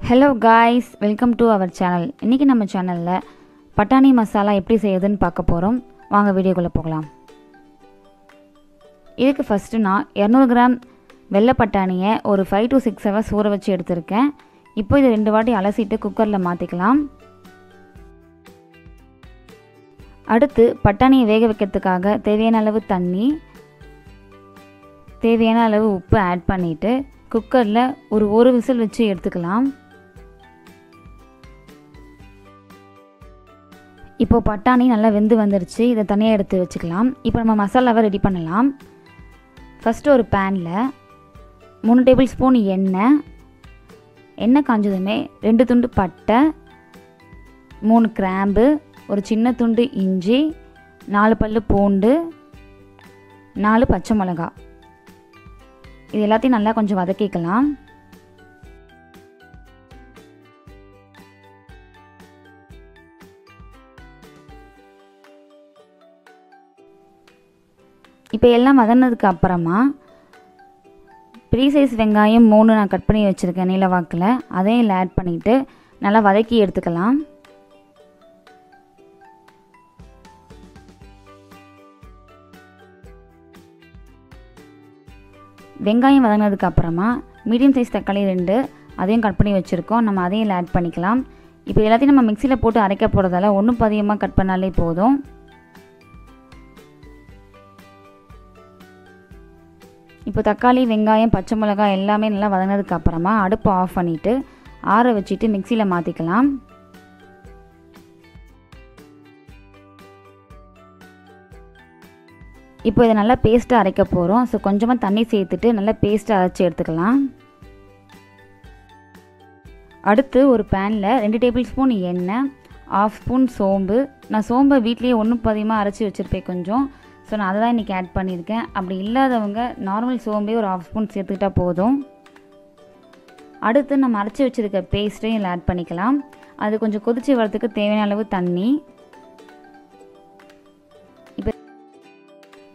Hello guys welcome to our channel இன்றைக்கி நம்ம சேனலில் பட்டாணி மசாலா எப்படி செய்யுதுன்னு பார்க்க போகிறோம் வாங்க வீடியோக்குள்ளே போகலாம். இதுக்கு ஃபஸ்ட்டு நான் இரநூறு கிராம் வெள்ளை பட்டாணியை ஒரு ஃபைவ் டு சிக்ஸ் ஹவர்ஸ் ஊற வச்சு எடுத்திருக்கேன். இப்போ இது ரெண்டு வாட்டி அலசிட்டு குக்கரில் மாற்றிக்கலாம் அடுத்து பட்டாணியை வேக வைக்கிறதுக்காக தேவையான அளவு தண்ணி தேவையான அளவு உப்பு ஆட் பண்ணிவிட்டு குக்கரில் ஒரு ஒரு விசில் வச்சு எடுத்துக்கலாம். இப்போ பட்டாணி நல்லா வெந்து வந்துருச்சு. இதை தனியாக எடுத்து வச்சுக்கலாம். இப்போ நம்ம மசாலாவை ரெடி பண்ணலாம். ஃபஸ்ட்டு ஒரு பேனில் மூணு டேபிள் ஸ்பூன் எண்ணெய். எண்ணெய் காஞ்சதுமே ரெண்டு துண்டு பட்டை மூணு கிராம்பு ஒரு சின்ன துண்டு இஞ்சி நாலு பல் பூண்டு நாலு பச்சை மிளகா இது எல்லாத்தையும் நல்லா கொஞ்சம் வதக்கிக்கலாம். இப்போ எல்லாம் வதனதுக்கு அப்புறமா பெரிய சைஸ் வெங்காயம் மூணு நான் கட் பண்ணி வச்சுருக்கேன் நீலவாக்கில் அதையும் இதில் ஆட் பண்ணிவிட்டு நல்லா வதக்கி எடுத்துக்கலாம். வெங்காயம் வதங்கினதுக்கு அப்புறமா மீடியம் சைஸ் தக்காளி ரெண்டு அதையும் கட் பண்ணி வச்சுருக்கோம். நம்ம அதையும் ஆட் பண்ணிக்கலாம். இப்போ எல்லாத்தையும் நம்ம மிக்சியில் போட்டு அரைக்க போகிறதால ஒன்றும் பதியமாக கட் பண்ணாலே போதும். இப்போ தக்காளி வெங்காயம் பச்சை மிளகாய் எல்லாமே நல்லா வதங்கினதுக்கு அப்புறமா அடுப்பை ஆஃப் பண்ணிவிட்டு ஆற வச்சுட்டு மிக்சியில் மாற்றிக்கலாம் இப்போ இதை நல்லா பேஸ்ட்டாக அரைக்க போகிறோம் ஸோ கொஞ்சமாக தண்ணி சேர்த்துட்டு நல்லா பேஸ்ட்டாக அரைச்சி எடுத்துக்கலாம். அடுத்து ஒரு பேனில் ரெண்டு டேபிள் ஸ்பூன் எண்ணெய் ஆஃப் ஸ்பூன் சோம்பு. நான் சோம்பை வீட்லேயே ஒன்றும் பதிகமாக அரைச்சி வச்சுருப்பேன் கொஞ்சம். ஸோ நான் அதை தான் இன்றைக்கி ஆட் பண்ணியிருக்கேன். அப்படி இல்லாதவங்க நார்மல் சோம்பே ஒரு ஆஃப் ஸ்பூன் சேர்த்துக்கிட்டா போதும். அடுத்து நம்ம அரைச்சி வச்சுருக்க பேஸ்ட்டையும் இதில் ஆட் பண்ணிக்கலாம். அது கொஞ்சம் கொதிச்சு வரத்துக்கு தேவையான அளவு தண்ணி. இப்போ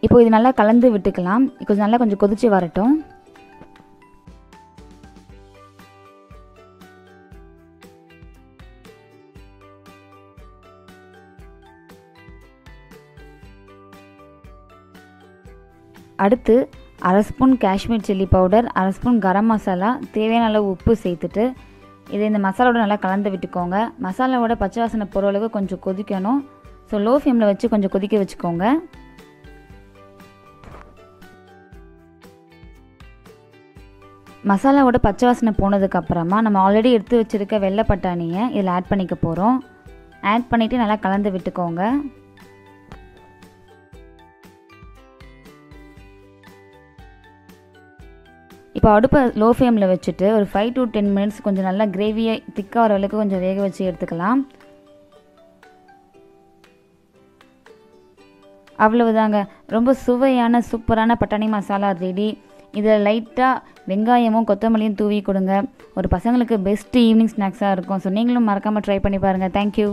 இப்போ இது நல்லா கலந்து விட்டுக்கலாம். கொஞ்சம் நல்லா கொஞ்சம் கொதிச்சு வரட்டும். அடுத்து அரை ஸ்பூன் காஷ்மீர் சில்லி பவுடர் அரை ஸ்பூன் கரம் மசாலா தேவையான அளவு உப்பு சேர்த்துட்டு இதை இந்த மசாலாவோட நல்லா கலந்து விட்டுக்கோங்க. மசாலாவோட பச்சை வாசனை போகிற அளவுக்கு கொஞ்சம் கொதிக்கணும். ஸோ லோ ஃப்ளேமில் வச்சு கொஞ்சம் கொதிக்க வச்சுக்கோங்க. மசாலாவோட பச்சை வாசனை போனதுக்கப்புறமா நம்ம ஆல்ரெடி எடுத்து வச்சுருக்க வெள்ளை பட்டாணியை இதில் ஆட் பண்ணிக்க போகிறோம் ஆட் பண்ணிவிட்டு நல்லா கலந்து விட்டுக்கோங்க. இப்போ அடுப்பை லோ ஃப்ளேமில் வச்சுட்டு ஒரு ஃபைவ் டு டென் மினிட்ஸ் கொஞ்சம் நல்லா கிரேவியை திக்காக வர அளவுக்கு கொஞ்சம் வேக வச்சு எடுத்துக்கலாம். அவ்வளவுதாங்க. ரொம்ப சுவையான சூப்பரான பட்டாணி மசாலா ரெடி இதில் லைட்டாக வெங்காயமும் கொத்தமல்லியும் தூவி கொடுங்க. ஒரு பசங்களுக்கு பெஸ்ட்டு ஈவினிங் ஸ்நாக்ஸாக இருக்கும். ஸோ நீங்களும் மறக்காமல் ட்ரை பண்ணி பாருங்கள் தேங்க்யூ